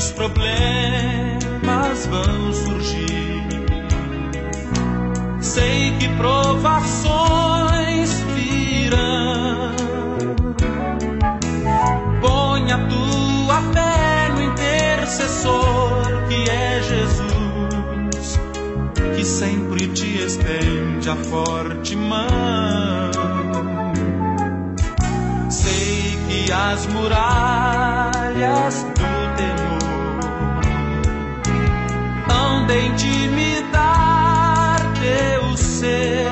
os problemas vão surgir. Sei que provações virão. Põe a tua fé no intercessor que é Jesus, que sempre te estende a forte mão. Sei que as muralhas hão de intimidar teu ser,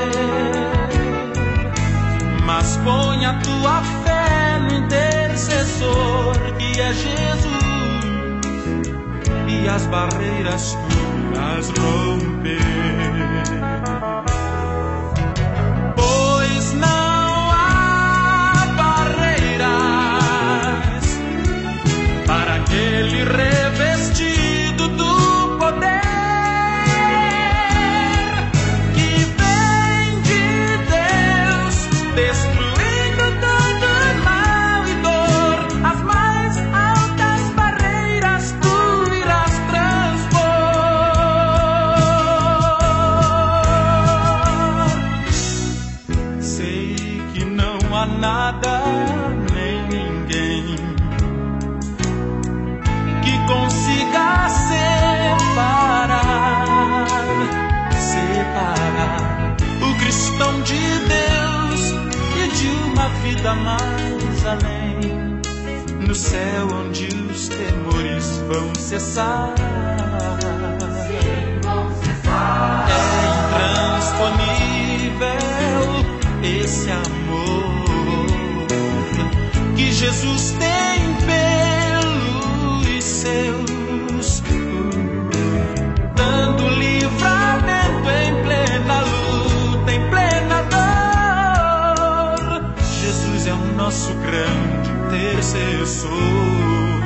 mas põe a tua fé no intercessor que é Jesus e as barreiras tu nada nem ninguém que consiga separar, separar o cristão de Deus e de uma vida mais além. No céu onde os temores vão cessar. É intransponível esse amor Jesus tem pelos seus, dando livramento em plena luta, em plena dor. Jesus é o nosso grande intercessor.